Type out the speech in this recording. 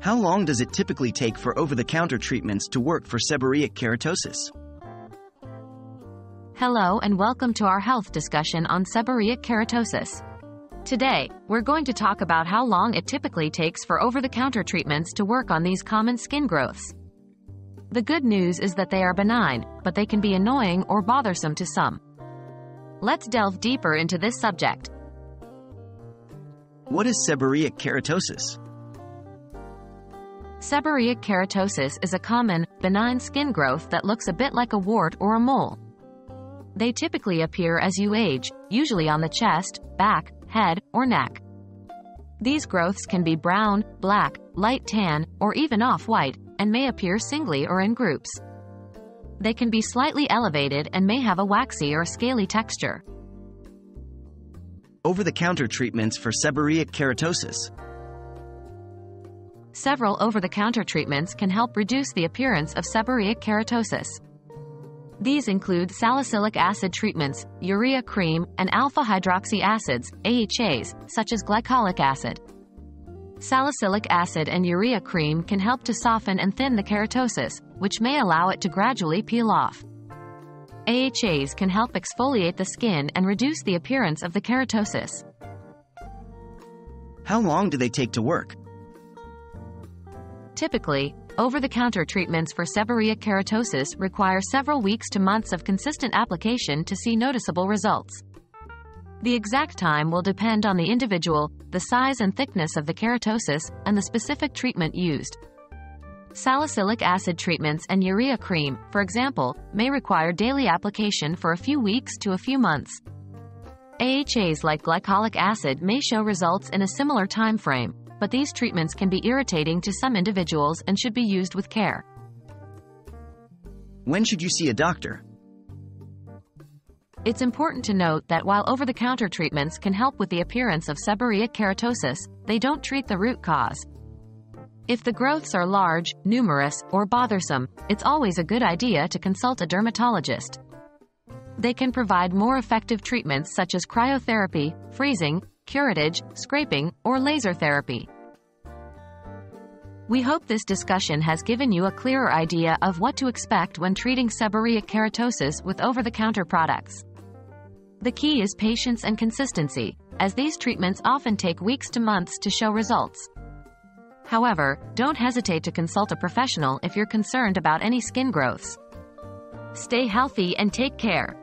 How long does it typically take for over-the-counter treatments to work for seborrheic keratosis? Hello and welcome to our health discussion on seborrheic keratosis. Today, we're going to talk about how long it typically takes for over-the-counter treatments to work on these common skin growths. The good news is that they are benign, but they can be annoying or bothersome to some. Let's delve deeper into this subject. What is seborrheic keratosis? Seborrheic keratosis is a common, benign skin growth that looks a bit like a wart or a mole. They typically appear as you age, usually on the chest, back, head, or neck. These growths can be brown, black, light tan, or even off-white, and may appear singly or in groups. They can be slightly elevated and may have a waxy or scaly texture. Over-the-counter treatments for seborrheic keratosis. Several over-the-counter treatments can help reduce the appearance of seborrheic keratosis. These include salicylic acid treatments, urea cream, and alpha-hydroxy acids, AHAs, such as glycolic acid. Salicylic acid and urea cream can help to soften and thin the keratosis, which may allow it to gradually peel off. AHAs can help exfoliate the skin and reduce the appearance of the keratosis. How long do they take to work? Typically, over-the-counter treatments for seborrheic keratosis require several weeks to months of consistent application to see noticeable results. The exact time will depend on the individual, the size and thickness of the keratosis, and the specific treatment used. Salicylic acid treatments and urea cream, for example, may require daily application for a few weeks to a few months. AHAs like glycolic acid may show results in a similar time frame, but these treatments can be irritating to some individuals and should be used with care. When should you see a doctor? It's important to note that while over-the-counter treatments can help with the appearance of seborrheic keratosis, they don't treat the root cause. If the growths are large, numerous, or bothersome, it's always a good idea to consult a dermatologist. They can provide more effective treatments such as cryotherapy, freezing, curettage, scraping, or laser therapy. We hope this discussion has given you a clearer idea of what to expect when treating seborrheic keratosis with over-the-counter products. The key is patience and consistency, as these treatments often take weeks to months to show results. However, don't hesitate to consult a professional if you're concerned about any skin growths. Stay healthy and take care.